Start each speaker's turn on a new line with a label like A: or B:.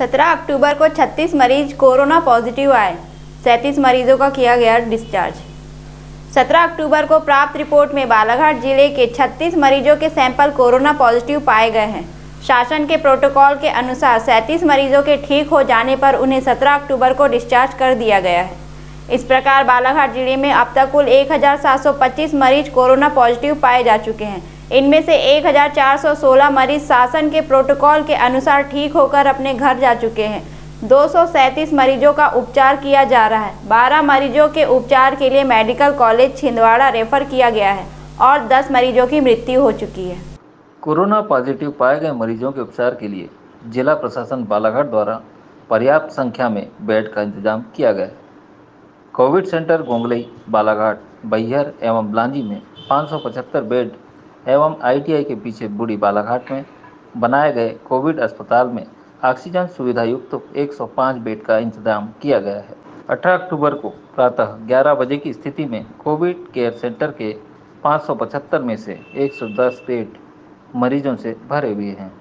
A: 17 अक्टूबर को 36 मरीज़ corona positive आए। सैंतीस मरीजों का किया गया डिस्चार्ज। 17 अक्टूबर को प्राप्त रिपोर्ट में बालाघाट ज़िले के 36 मरीजों के सैंपल कोरोना पॉजिटिव पाए गए हैं। शासन के प्रोटोकॉल के अनुसार सैंतीस मरीजों के ठीक हो जाने पर उन्हें 17 अक्टूबर को डिस्चार्ज कर दिया गया है। इस प्रकार बालाघाट ज़िले में अब तक कुल 1,725 मरीज़ कोरोना पॉजिटिव पाए जा चुके हैं। इनमें से 1,416 मरीज़ शासन के प्रोटोकॉल के अनुसार ठीक होकर अपने घर जा चुके हैं। दो सौ सैंतीस मरीजों का उपचार किया जा रहा है। 12 मरीजों के उपचार के लिए मेडिकल कॉलेज छिंदवाड़ा रेफर किया गया है और 10 मरीजों की मृत्यु हो चुकी है।
B: कोरोना पॉजिटिव पाए गए मरीजों के उपचार के लिए जिला प्रशासन बालाघाट द्वारा पर्याप्त संख्या में बेड का इंतज़ाम किया गया है। कोविड सेंटर गोंगलई, बालाघाट, बैहर एवं ब्लांजी में 575 बेड एवं आईटीआई के पीछे बूढ़ी बालाघाट में बनाए गए कोविड अस्पताल में ऑक्सीजन सुविधा युक्त तो 105 बेड का इंतज़ाम किया गया है। 18 अक्टूबर को प्रातः 11 बजे की स्थिति में कोविड केयर सेंटर के 575 में से 110 बेड मरीजों से भरे हुए हैं।